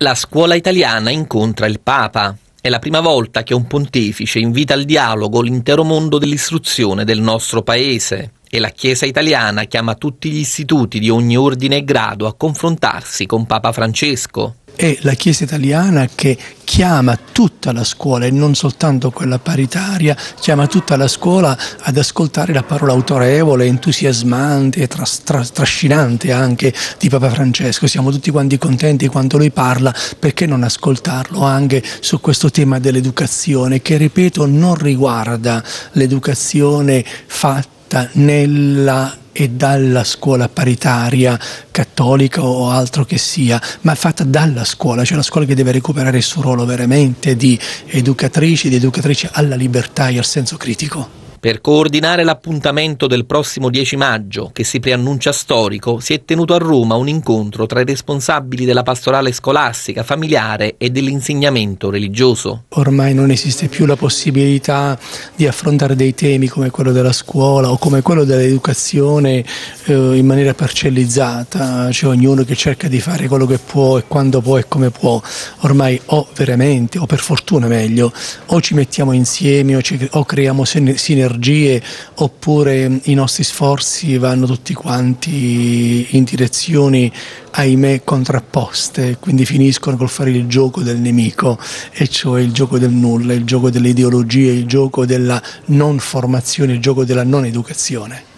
La scuola italiana incontra il Papa. È la prima volta che un pontefice invita al dialogo l'intero mondo dell'istruzione del nostro paese e la Chiesa italiana chiama tutti gli istituti di ogni ordine e grado a confrontarsi con Papa Francesco è la Chiesa italiana che chiama tutta la scuola e non soltanto quella paritaria, chiama tutta la scuola ad ascoltare la parola autorevole, entusiasmante tras, tras, trascinante anche di Papa Francesco. Siamo tutti quanti contenti quando lui parla, perché non ascoltarlo anche su questo tema dell'educazione che, ripeto, non riguarda l'educazione fatta nella e dalla scuola paritaria cattolica o altro che sia, ma fatta dalla scuola, cioè la scuola che deve recuperare il suo ruolo veramente di educatrice, di educatrice alla libertà e al senso critico. Per coordinare l'appuntamento del prossimo 10 maggio, che si preannuncia storico, si è tenuto a Roma un incontro tra i responsabili della pastorale scolastica, familiare e dell'insegnamento religioso. Ormai non esiste più la possibilità di affrontare dei temi come quello della scuola o come quello dell'educazione eh, in maniera parcellizzata, cioè ognuno che cerca di fare quello che può e quando può e come può. Ormai o veramente, o per fortuna meglio, o ci mettiamo insieme o, ci, o creiamo sinergie sinergie oppure i nostri sforzi vanno tutti quanti in direzioni ahimè contrapposte, quindi finiscono col fare il gioco del nemico, e cioè il gioco del nulla, il gioco delle ideologie, il gioco della non formazione, il gioco della non educazione.